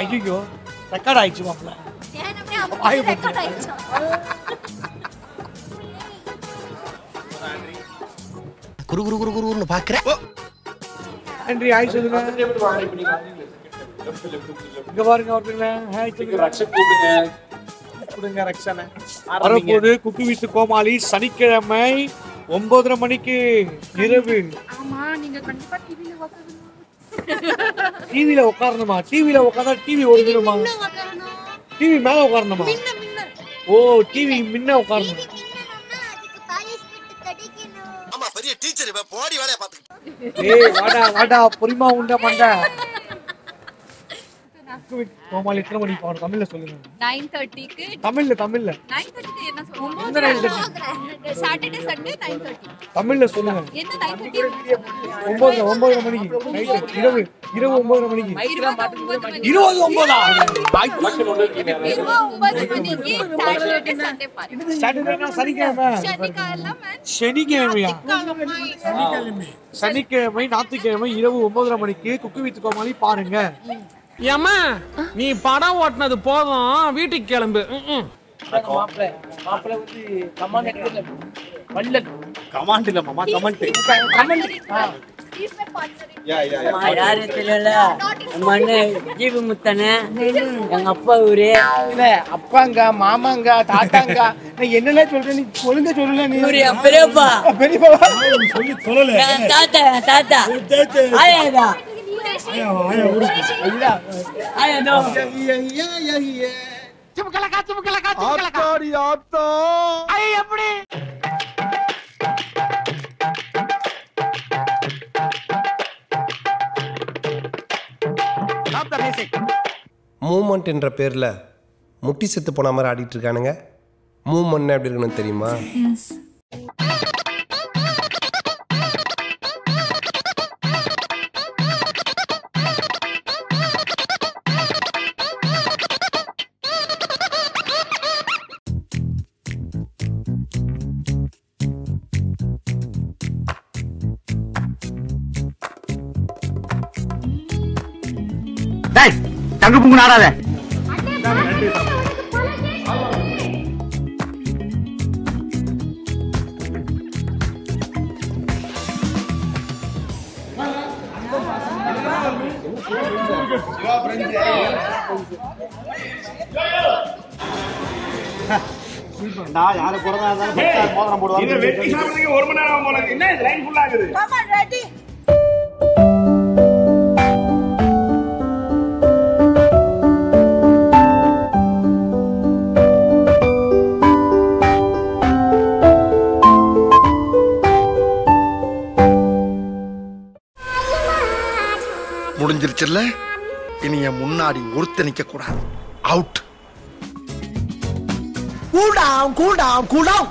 ஐயோ ரெக்கார்ட் ஆயிடுச்சு மாப்பிள்ள வாயை. குரு குரு குரு குருன்னு பாக்குறேன் நன்றி ஹாய் சொல்லுங்க இங்க பாருங்க ஒரு பேருங்க ஹாய் சொல்லுங்க கொடுங்க ரக்ஷனை வரப்போது குக்கு கோமாளி சனிக்கிழமை ஒன்பதரை மணிக்கு இரவு. ஆமா நீங்க கண்டிப்பா டிவில டிவில உட்காரணுமா? டிவில உட்காந்தா டிவி ஓடிடுமா டிவி மேல உட்காரணுமா? ஓ டிவி முன்ன உட்காரணும். ஆமா பெரிய டீச்சர் இப்ப போடி வேலைய பாத்துக்கிட்டு ஏய் வாடா வாடா பொறிமா உண்ட மண்ட? கோமாளி எத்தனை மணிக்கு போகணும் தமிழ்ல சொல்லுங்க நைன் தேர்ட்டிக்கு தமிழ்ல தமிழ்ல. நைன் தேர்ட்டிக்கு என்ன எந்த nine சொல்லுவோம் சாட்டர்டே சண்டே நைன் தேர்ட்டி தமிழ்ல சொல்லுங்க. என்ன நைன் தேர்ட்டி ஒன்பது மணிக்கு. இரவு இரவு மணிக்கு. இருபது ஒன்பதா? இருபது மணிக்கு. சனிக்கிழமை. சனிக்கிழமையா? சனிக்கிழமை. ஞாயிற்றுக்கிழமை இரவு ஒன்பதரை மணிக்கு குக்கு வித் கோமாளி பாருங்க. ஏம்மா நீ படம் ஓட்டுனது போதும் வீட்டுக்கு கிளம்பு. கமாண்ட் இல்ல. மாமா கமெண்ட் ஜீவி முத்தனு. எங்க அப்பா ஊரு. இல்ல அப்பாங்க மாமாங்க தாத்தாங்க? என்னென்ன சொல்றேன் நீ சொல்லல நீ. பெரியப்பா. பெரியப்பா தாத்தா என் தாத்தா. ஆயாதா ஆத்தாடி ஆத்தா மூமெண்ட் என்ற பேரில் முட்டி செத்து போன மாதிரி ஆடிட்டு இருக்கானுங்க. மூமெண்ட் எப்படி இருக்கணும்னு தெரியுமா? தங்க பூங்கு நாடாத. யாரு பிறந்தா இருந்தாலும் மோதிரம் போடுவாங்க ஒரு மணி நேரம் போல என்ன லைன் ஃபுல்லா முடிஞ்சிருச்சுல்ல? இனி என் முன்னாடி ஒருத்த நிக்க கூடாது. அவுட் கூடாம் கூடாம் கூடாம்